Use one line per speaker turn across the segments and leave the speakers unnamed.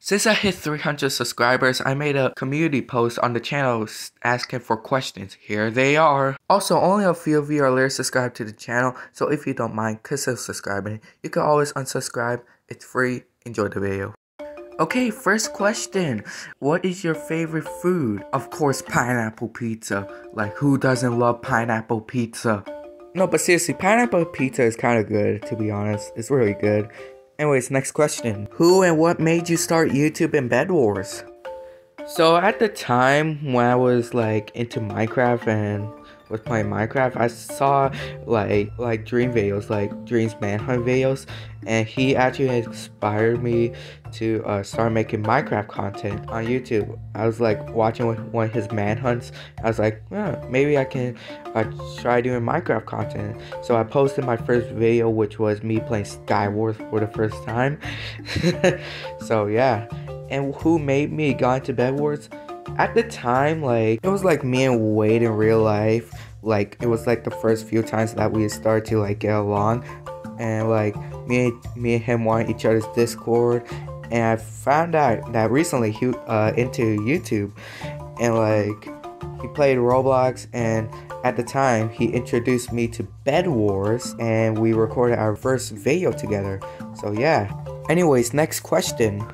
Since I hit 300 subscribers, I made a community post on the channel asking for questions. Here they are. Also, only a few of you are there subscribed to the channel, so if you don't mind, consider subscribing. You can always unsubscribe. It's free. Enjoy the video. Okay, first question. What is your favorite food? Of course, pineapple pizza. Like, who doesn't love pineapple pizza? No, but seriously, pineapple pizza is kind of good, to be honest. It's really good. Anyways, next question. Who and what made you start YouTube and Bed Wars? So at the time when I was like into Minecraft and was playing Minecraft, I saw like like Dream videos, like Dream's manhunt videos, and he actually inspired me to uh, start making Minecraft content on YouTube. I was like watching one of his manhunts. I was like, yeah, maybe I can uh, try doing Minecraft content. So I posted my first video, which was me playing Skywars for the first time. so yeah, and who made me go into Bed Wars? At the time, like it was like me and Wade in real life. Like it was like the first few times that we started to like get along, and like me, me and him want each other's Discord. And I found out that recently he uh into YouTube, and like he played Roblox and at the time he introduced me to Bed Wars and we recorded our first video together. So yeah. Anyways, next question.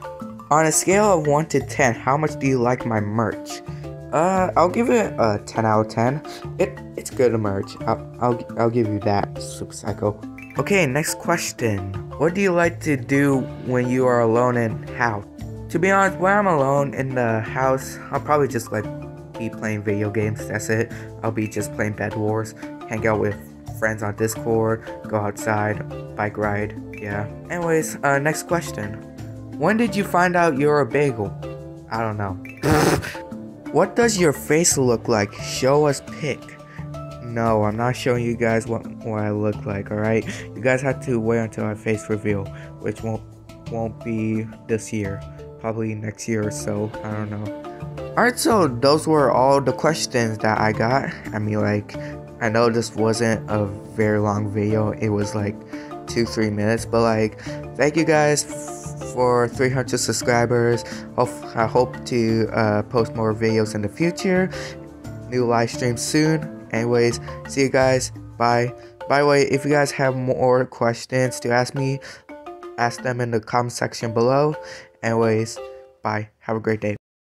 On a scale of 1 to 10, how much do you like my merch? Uh, I'll give it a 10 out of 10. It It's good merch. I'll, I'll, I'll give you that, Super Psycho. Okay, next question. What do you like to do when you are alone and how? To be honest, when I'm alone in the house, I'll probably just like be playing video games. That's it. I'll be just playing Bed Wars, hang out with friends on Discord, go outside, bike ride. Yeah. Anyways, uh, next question. When did you find out you're a bagel? I don't know. what does your face look like? Show us pic. No, I'm not showing you guys what, what I look like, alright? You guys have to wait until our face reveal, which won't won't be this year. Probably next year or so. I don't know. Alright, so those were all the questions that I got. I mean like I know this wasn't a very long video. It was like two, three minutes, but like thank you guys for 300 subscribers. I hope to uh, post more videos in the future. New live stream soon. Anyways, see you guys. Bye. By the way, if you guys have more questions to ask me, ask them in the comment section below. Anyways, bye. Have a great day.